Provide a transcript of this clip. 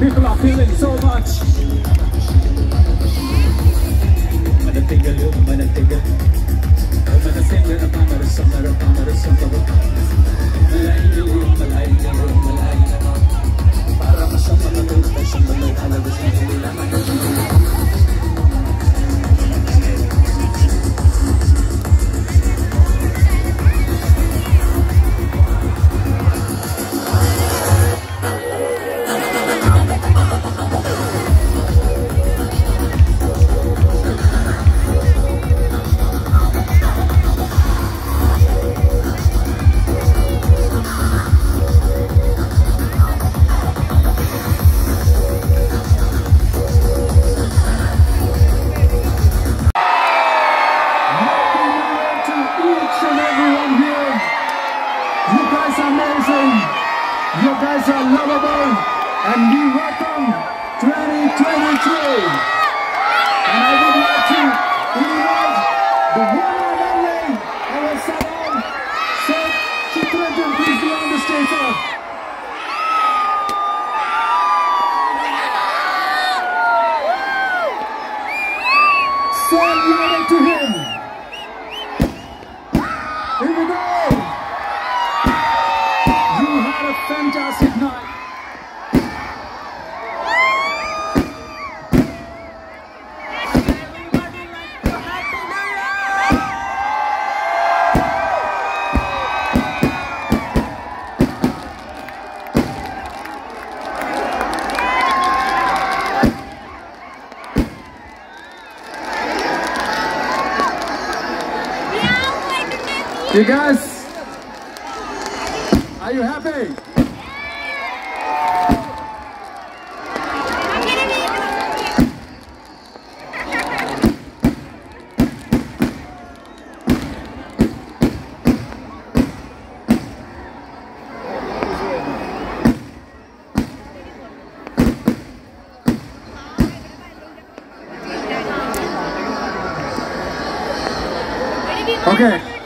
people are feeling so much. Amazing. You guys are lovable. And we welcome 2023. And I would like to invite the one and only Salam Sheikh Chitrajan. Please be on the stage, sir. Send united to him. Fantastic night. You guys, are you happy? Okay.